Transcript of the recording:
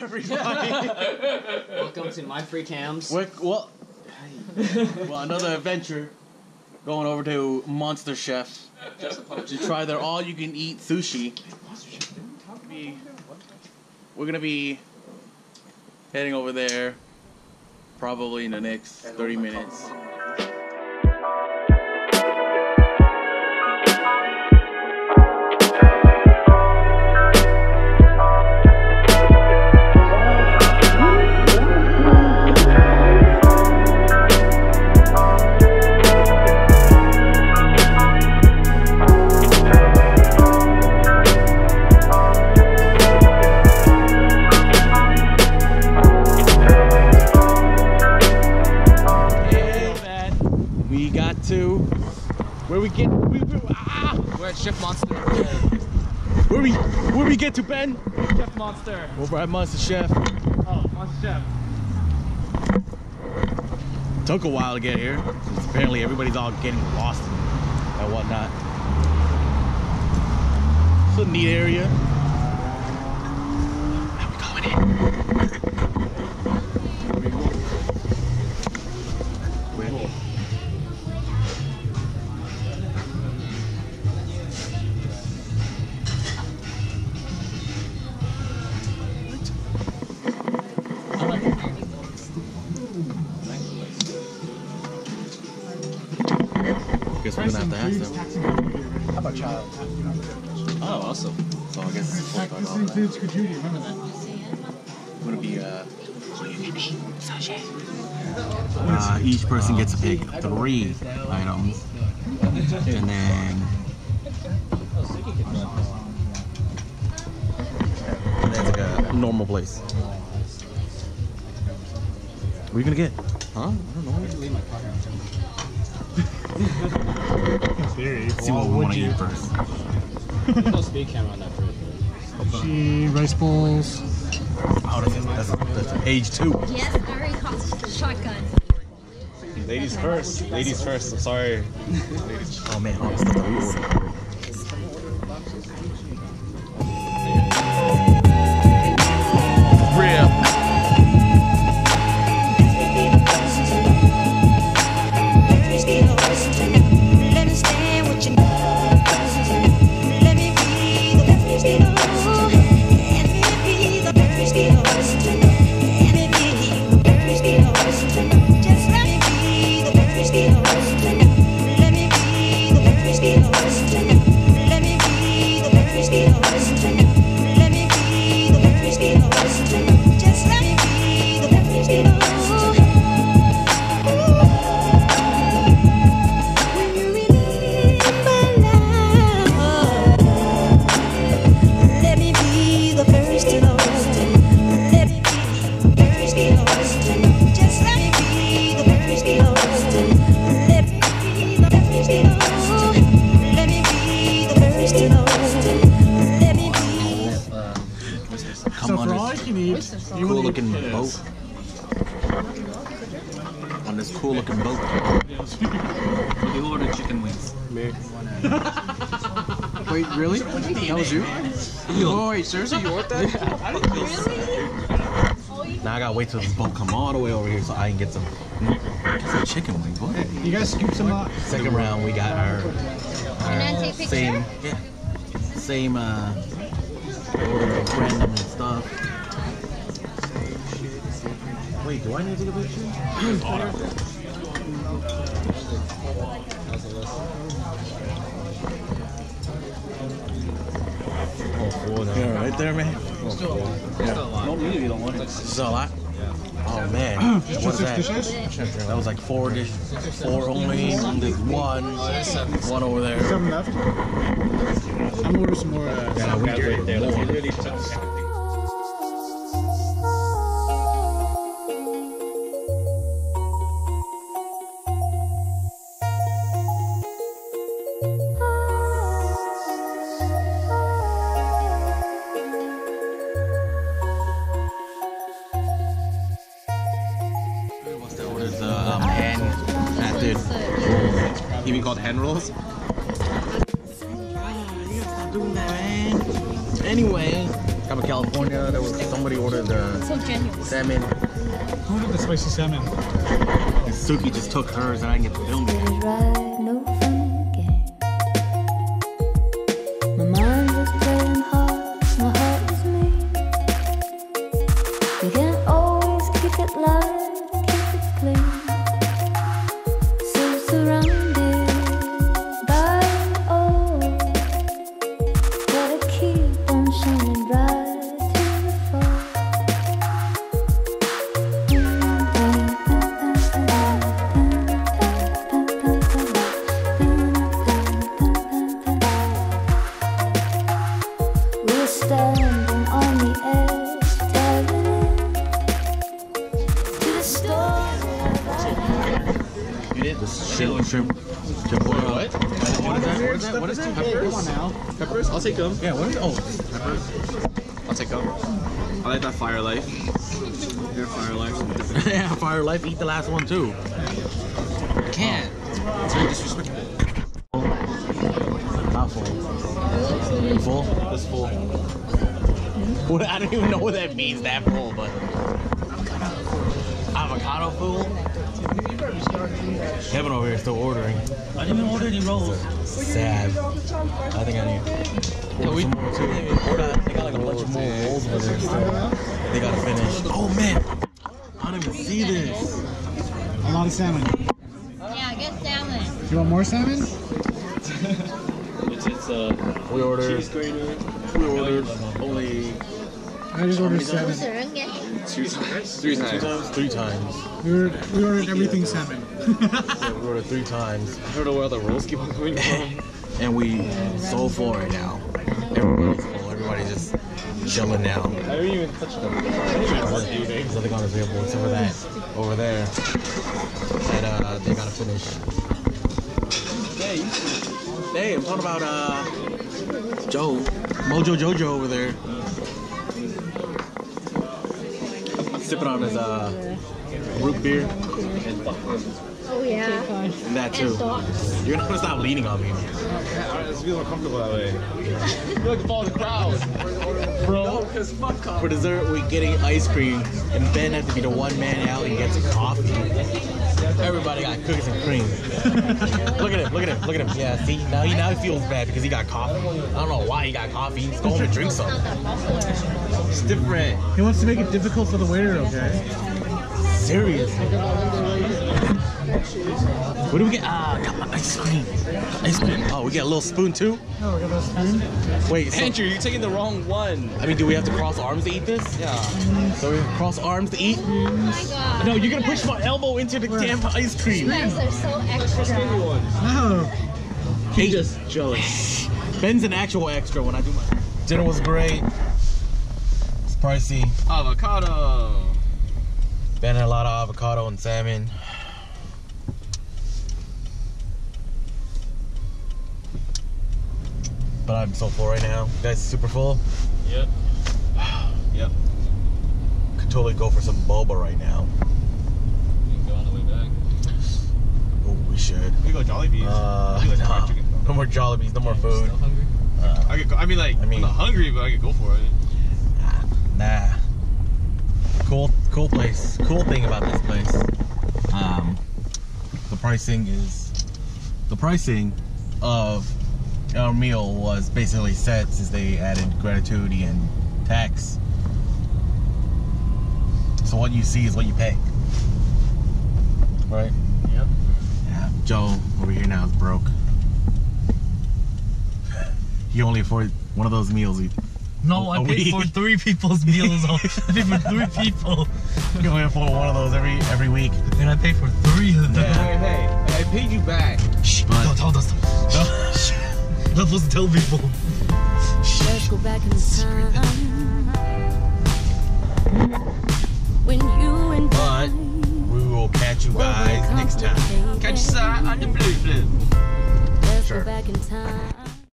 everybody. Welcome to my free cams. We're, well, well, another adventure. Going over to Monster Chef to try their all-you-can-eat sushi. We're gonna be heading over there probably in the next 30 minutes. We're at Chef Monster. where we where we get to Ben. Chef Monster. Over at Monster Chef. Oh, Monster Chef. Took a while to get here. Apparently everybody's all getting lost and whatnot. It's a neat area. Have to ask them. How about child? Oh, awesome. So I guess it's This $45. includes gratuity, remember that? gonna be uh, uh each person gets to pick three items and then and then it's like a normal place what are you gonna get huh i don't know Theory. see what we want to eat first There's no speed camera on that fridge. She rice bowls. oh that's, that's, that's age two Yes, I already caught the shotgun. Ladies first. Ladies first. I'm sorry. oh man all you cool will looking boat on this cool looking boat You ordered chicken wings. Wait, really? That was you? Oh, wait, seriously, you ordered that? Now I gotta wait till this boat come all the way over here so I can get some, get some chicken wings. What? You guys scoop some up. Second round, we got our, And then take picture? same, yeah, same uh, order of random stuff. Wait, do I need to take a picture? Yeah, right there, man. Don't need it, you don't want it. This is a lot. Oh man, what is six that? dishes? That was like four dishes, four only. and There's one, one over there. Seven left. I'm gonna order some more. Uh, Yeah, we Guys right there. Like, more. Method? Even called hand rolls? doing that, man. Anyway, come to California, there was somebody ordered the So salmon. Who did the spicy salmon? Suki just took hers and I didn't get to film it. Shrimp, shrimp, shrimp oil. What? What is that? What is that? What is that? Peppers? Peppers? I'll take them. Yeah, what is Oh, peppers. I'll take them. I like that fire life. Yeah, fire life. yeah, Fire Life, eat the last one too. Can't. It's very disrespectful. Not full. You full? This full. What, I don't even know what that means, that full, but. Avocado full? Kevin over here still ordering. I didn't even order any rolls. Sad. I think I need. Yeah, we, some more too. They got, like a bunch of more rolls over there still. They gotta finish. Oh man! I didn't even see this. A lot of salmon. Yeah, get salmon. You want more salmon? It's, it's uh, We ordered. cheese grater. We ordered only I just ordered seven. Two times? Three times. Two times? Three times. We ordered, we ordered everything seven. yeah, we ordered three times. I don't know where the rolls keep on coming from. and we so full right now. Everybody's. Everybody's just chilling now. I haven't even touched them. There's nothing on the table It's over that over there. And uh, they gotta finish. Hey, hey, I'm talking about uh, Joe, Mojo Jojo over there. Sipping on his uh, root beer Oh yeah. and that too. You're not gonna stop leaning on me. It's feel more comfortable that way. I feel like a fall in the crowd. Bro, because fuck. For dessert, we're getting ice cream, and Ben has to be the one man out and gets coffee. Everybody got cookies and cream. look at him, look at him, look at him. Yeah, see, now he now he feels bad because he got coffee. I don't know why he got coffee. He's going to drink some. It's different. He wants to make it difficult for the waiter, okay? Seriously. What do we get? Ah, got my ice cream. Ice cream. Oh, we get a little spoon too? Oh, we got a spoon. Wait, so, Andrew, you're taking the wrong one. I mean, do we have to cross arms to eat this? Yeah. So we cross arms to eat? Oh my god. No, you're gonna push my elbow into the damn ice cream. You guys are so extra. Oh, He just jealous. Ben's an actual extra when I do my. Dinner was great. It's pricey. Avocado. Ben had a lot of avocado and salmon. But I'm so full right now. You guys super full? Yep. Yep. Could totally go for some boba right now. We can go on the way back. Oh, we should. We go Jollibee's. Uh, We go to no. chicken. no more Jollibees, no more food. Still hungry? Uh, I could go, I mean, like, I mean- I'm not hungry, but I could go for it. Nah. Cool, cool place. Cool thing about this place, um, the pricing is the pricing of our meal was basically set since they added gratuity and tax. So what you see is what you pay, right? Yep. Yeah. Joe over here now is broke. He only afford one of those meals. He, No, A I paid for three people's meals. I paid for three people, he only afford one of those every every week. and I paid for three of them. Yeah. Hey, hey, I paid you back. Shh, But- don't tell us. Shh, supposed tell people. let's go back in time. When you and But we will catch you guys next time. Catch you on the blue blue. Let's Sure. go back in time.